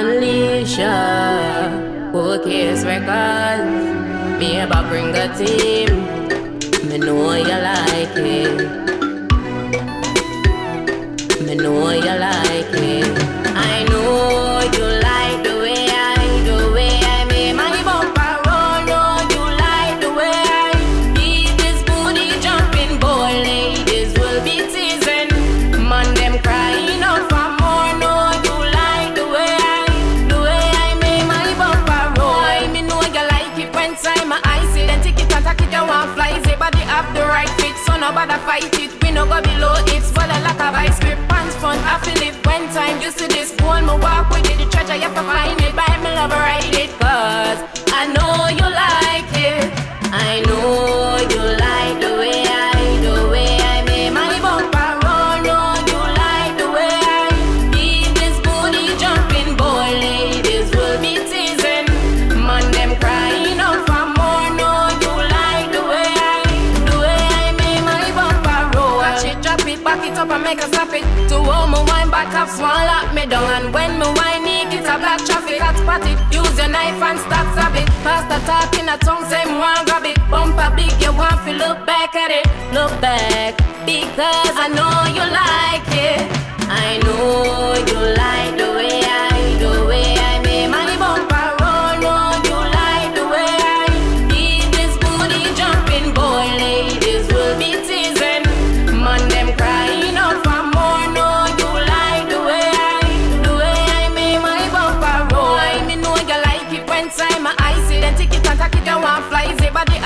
Anlisha, Cool Case Records. Me about bring a team. Me know you like it. Me know you like it. Take it it. Want fly, say body have the right fit, so nobody fight it. We no go below it's back it up and make a stop it. To all my wine back up, small lock me down. And when me wine, it a black traffic, hot spot it. Use your knife and stop, stop it. Pastor talking a tongue, say me want grab it. Bumper big, you want to look back at it. Look back, because I know you like it. I know you like the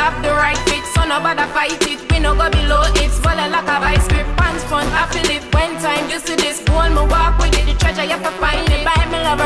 have the right fit, so nobody fight it. We no go below it's full like a vice grip pants fun. I feel it when time you to this one. Me walk with it, the treasure you have to find it. Buy me love,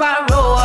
on roll.